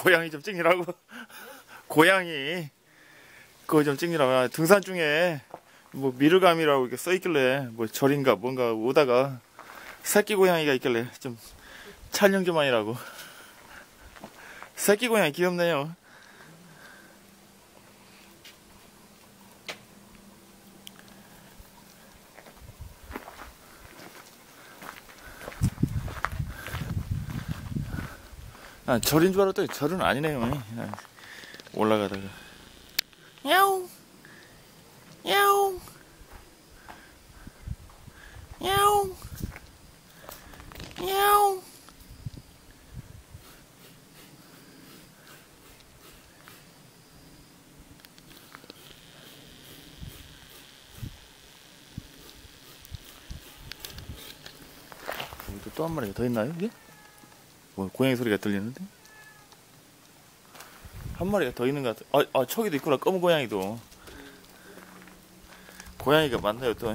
고양이 좀 찍느라고? 고양이. 그거 좀 찍느라고 아, 등산 중에 뭐 미르감이라고 이렇게 써있길래 뭐 절인가 뭔가 오다가 새끼 고양이가 있길래 좀 촬영 좀 하느라고. 새끼 고양이 귀엽네요 아, 절인 줄 알았더니 절은 아니네요. 아, 올라가다가. 야옹! 야옹! 야옹! 야옹! 또 한 마리가 더 있나요, 이게? 뭐, 고양이 소리가 들리는데? 한 마리가 더 있는 것 같아. 아, 아, 저기도 있구나. 검은 고양이도. 고양이가 많네요, 또.